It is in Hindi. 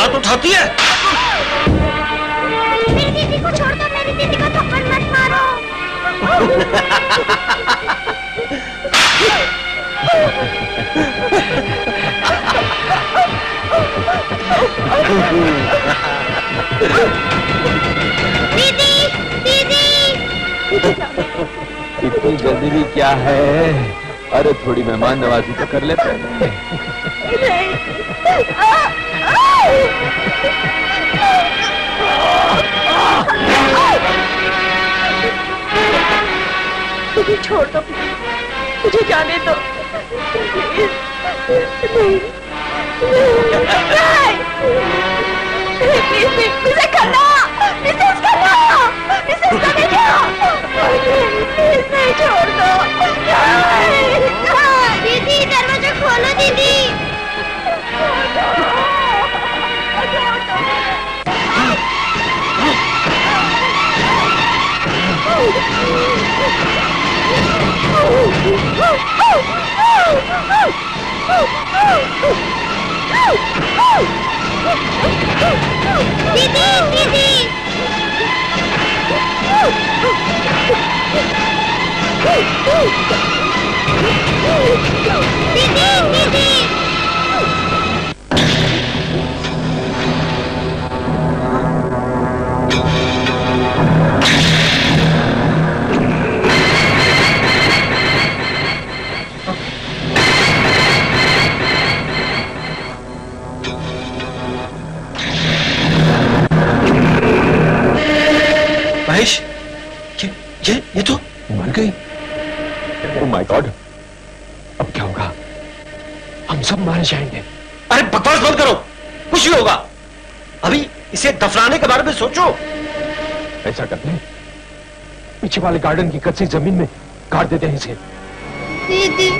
हाथ उठाती है? मेरी दीदी को छोड़ दो मेरी दीदी को थप्पड़ मत मारो दीदी दीदी इतनी जल्दी भी क्या है? अरे थोड़ी मेहमान नवाजी तो कर लेते हैं। मुझे छोड़ दो मुझे जाने दो प्लीज़ नहीं नहीं दीदी महेश ये ये ये तो मर गई। ओह माय गॉड अब क्या होगा? हम सब मारे जाएँगे। अरे बकवास बंद करो। कुछ भी होगा। अभी इसे दफनाने के बारे में सोचो। ऐसा करते हैं पीछे वाले गार्डन की कच्ची ज़मीन में गाड़ देते हैं इसे। दीदी